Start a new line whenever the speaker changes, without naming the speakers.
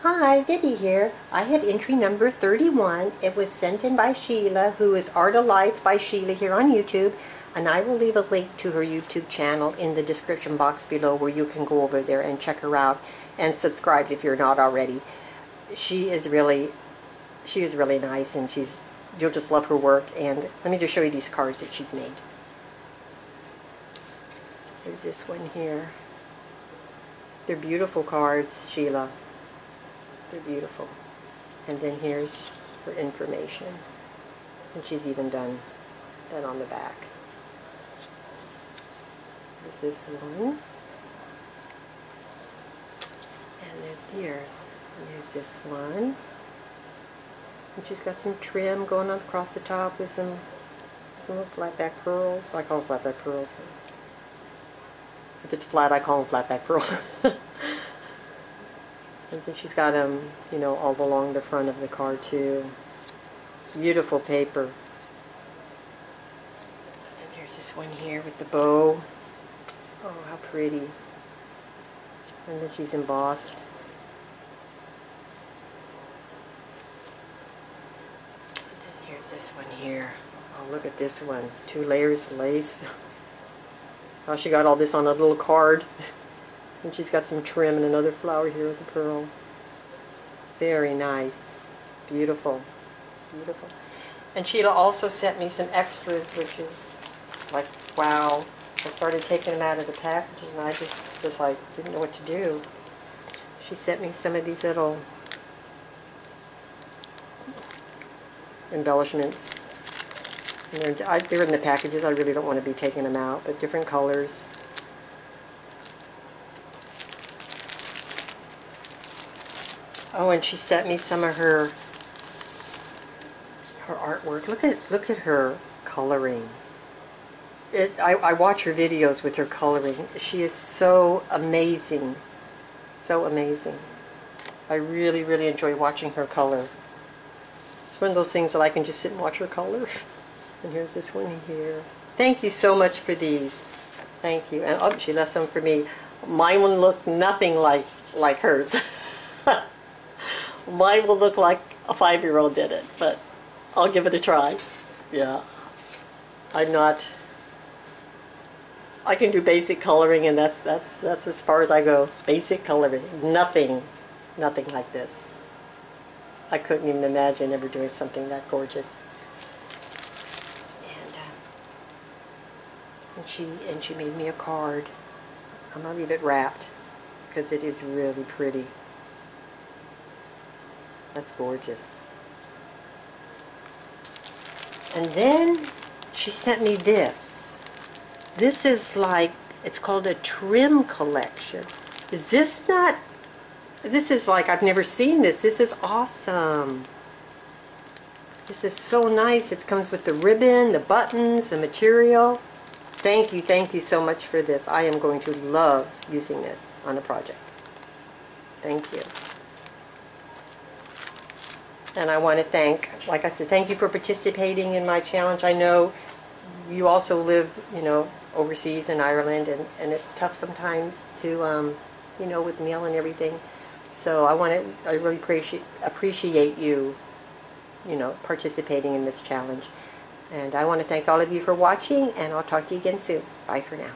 Hi, Debbie here. I have entry number 31. It was sent in by Sheila, who is Art of Life by Sheila here on YouTube. And I will leave a link to her YouTube channel in the description box below where you can go over there and check her out and subscribe if you're not already. She is really, she is really nice and she's, you'll just love her work. And let me just show you these cards that she's made. There's this one here. They're beautiful cards, Sheila. They're beautiful. And then here's her information. And she's even done that on the back. There's this one. And there's theirs. And there's this one. And she's got some trim going on across the top with some some flat back pearls. I call them flat back pearls. If it's flat, I call them flat back pearls. And then she's got them, you know, all along the front of the car too. Beautiful paper. And there's this one here with the bow. Oh, how pretty. And then she's embossed. And then here's this one here. Oh, look at this one. Two layers of lace. Oh, she got all this on a little card. And she's got some trim and another flower here with a pearl. Very nice. Beautiful. Beautiful. And Sheila also sent me some extras, which is like, wow. I started taking them out of the packages and I just, just like, didn't know what to do. She sent me some of these little embellishments. And they're, I, they're in the packages. I really don't want to be taking them out, but different colors. Oh, and she sent me some of her her artwork. Look at look at her coloring. It, I, I watch her videos with her coloring. She is so amazing. So amazing. I really, really enjoy watching her color. It's one of those things that I can just sit and watch her color. And here's this one here. Thank you so much for these. Thank you. And oh, she left some for me. Mine will look nothing like like hers. Mine will look like a five-year-old did it, but I'll give it a try. Yeah. I'm not... I can do basic coloring and that's that's that's as far as I go. Basic coloring. Nothing, nothing like this. I couldn't even imagine ever doing something that gorgeous. And, uh, and she and she made me a card. I'm gonna leave it wrapped because it is really pretty. That's gorgeous. And then she sent me this. This is like, it's called a trim collection. Is this not, this is like, I've never seen this. This is awesome. This is so nice. It comes with the ribbon, the buttons, the material. Thank you, thank you so much for this. I am going to love using this on a project. Thank you. And I want to thank, like I said, thank you for participating in my challenge. I know you also live, you know, overseas in Ireland, and, and it's tough sometimes to, um, you know, with meal and everything. So I want to, I really appreciate, appreciate you, you know, participating in this challenge. And I want to thank all of you for watching, and I'll talk to you again soon. Bye for now.